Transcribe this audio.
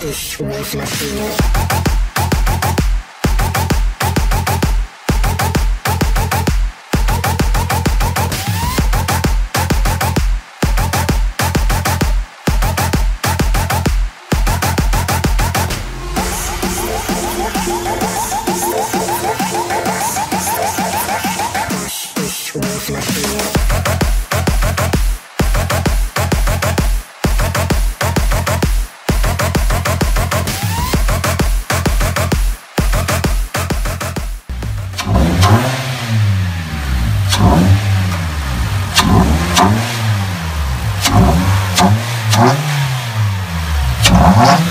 push with my Huh?